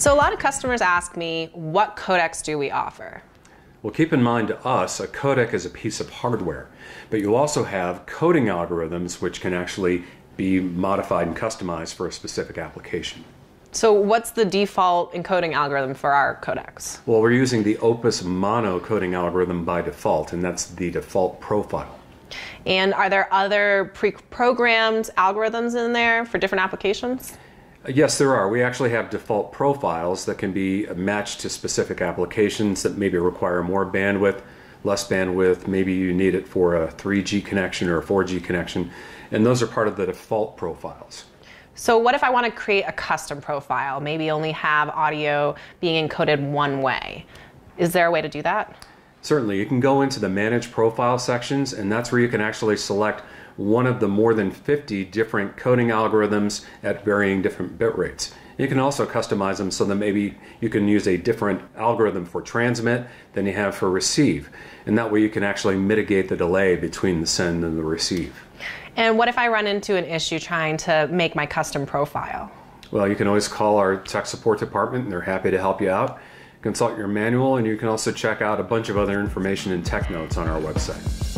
So a lot of customers ask me, what codecs do we offer? Well, keep in mind to us, a codec is a piece of hardware, but you also have coding algorithms which can actually be modified and customized for a specific application. So what's the default encoding algorithm for our codecs? Well, we're using the Opus Mono coding algorithm by default, and that's the default profile. And are there other pre-programmed algorithms in there for different applications? Yes, there are. We actually have default profiles that can be matched to specific applications that maybe require more bandwidth, less bandwidth. Maybe you need it for a 3G connection or a 4G connection. And those are part of the default profiles. So, what if I want to create a custom profile, maybe only have audio being encoded one way? Is there a way to do that? Certainly. You can go into the Manage Profile sections, and that's where you can actually select one of the more than 50 different coding algorithms at varying different bit rates. You can also customize them so that maybe you can use a different algorithm for transmit than you have for receive. And that way you can actually mitigate the delay between the send and the receive. And what if I run into an issue trying to make my custom profile? Well, you can always call our tech support department and they're happy to help you out. Consult your manual and you can also check out a bunch of other information and tech notes on our website.